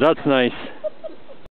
That's nice.